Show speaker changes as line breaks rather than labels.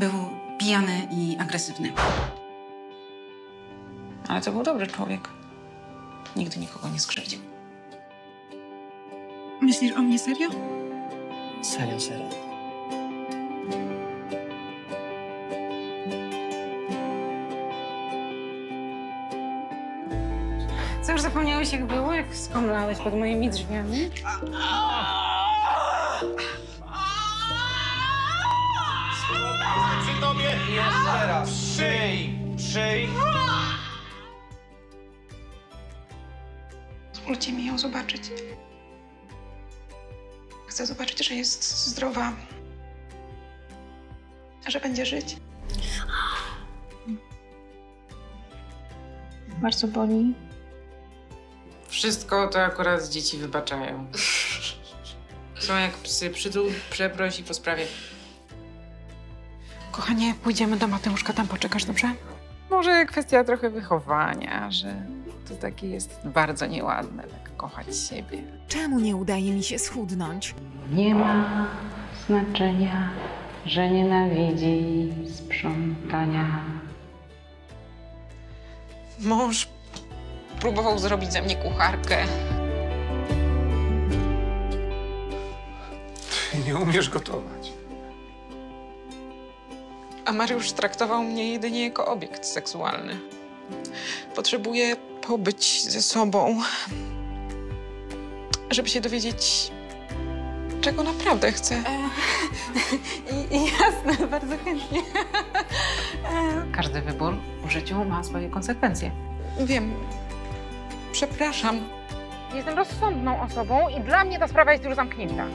Był pijany i agresywny.
Ale to był dobry człowiek. Nigdy nikogo nie skrzywdził.
Myślisz o mnie serio?
Serio, serio.
Co, już zapomniałeś jak było, jak skomlałeś pod moimi drzwiami?
Tobie! Jeszcze raz! Przyj! Przyj!
Pozwólcie mi ją zobaczyć. Chcę zobaczyć, że jest zdrowa, że będzie żyć.
Bardzo boli. Wszystko to akurat dzieci wybaczają. Są jak psy, przytul, przeproś i po sprawie.
Kochanie, pójdziemy do Mateuszka, tam poczekasz, dobrze?
Może kwestia trochę wychowania, że to takie jest bardzo nieładne, tak kochać siebie.
Czemu nie udaje mi się schudnąć?
Nie ma znaczenia, że nienawidzi sprzątania. Mąż próbował zrobić ze mnie kucharkę.
Ty nie umiesz gotować.
A Mariusz traktował mnie jedynie jako obiekt seksualny. Potrzebuję pobyć ze sobą, żeby się dowiedzieć, czego naprawdę chcę.
I, i jasne, bardzo chętnie.
Każdy wybór w życiu ma swoje konsekwencje.
Wiem. Przepraszam.
Jestem rozsądną osobą i dla mnie ta sprawa jest już zamknięta.